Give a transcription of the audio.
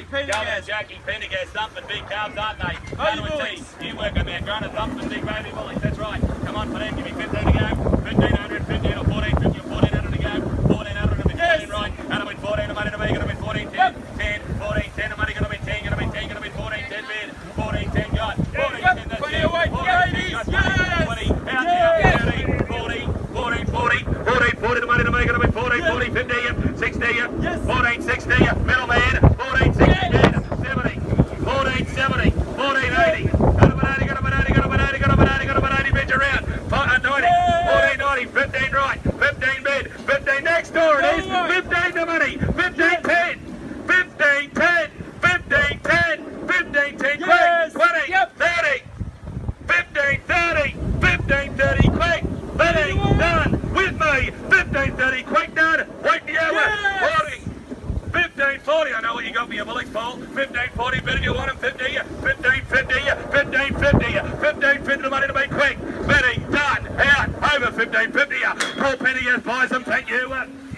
Jackie Pendergast. Jackie Pendergast, thumping big calves, aren't they? Hey, Runner with boys. T. You work on that, Grunner, thumping big baby bullies. That's right. Come on for them, give me 15 to go. 1500, 15 or 14, 15 or 1400 to go. 1400 to be 14 Yes. right. And I'm with 14, the money to make, gonna be 14, 10. Yep. 10, 14, 10, the money gonna be 10, gonna be 10, gonna be 14, 10 bid. 14, 10 got. 14, Yep. 10, that's 20 it. away. 14, Yeah, 10 it is. got. Yes. 20, out there, 30, 40, 40, 40, 40, 40, the money to make, be 40, Yes. 40, 50, 60, Yes. 14, 60, middleman, 14, 90, 15 right, 15 bid, 15 next door it is, 15 the money, 15, 10, 15, 10, 15, 10, 15, 10, Yes. quick, 20, Yep. 30, 15, 30, 15, 30, quick, 30, done, with me, 15, 30, quick, done, wait the hour, Yes. 40, 15, 40, I know what you got for your bullocks, Paul, 15, 40, better you want them, 50, 15, 50, 15, 50, 15, 50, the money to be quick, Betty, done, out, over 15, 50, uh, Paul Penny buys them, thank you. Uh.